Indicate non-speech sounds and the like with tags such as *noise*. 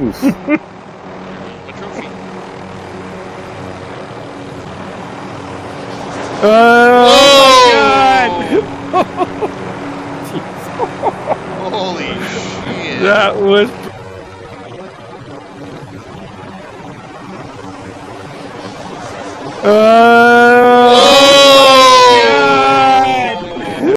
Oof. *laughs* A trophy. Oh, Holy shit. that was. Uh,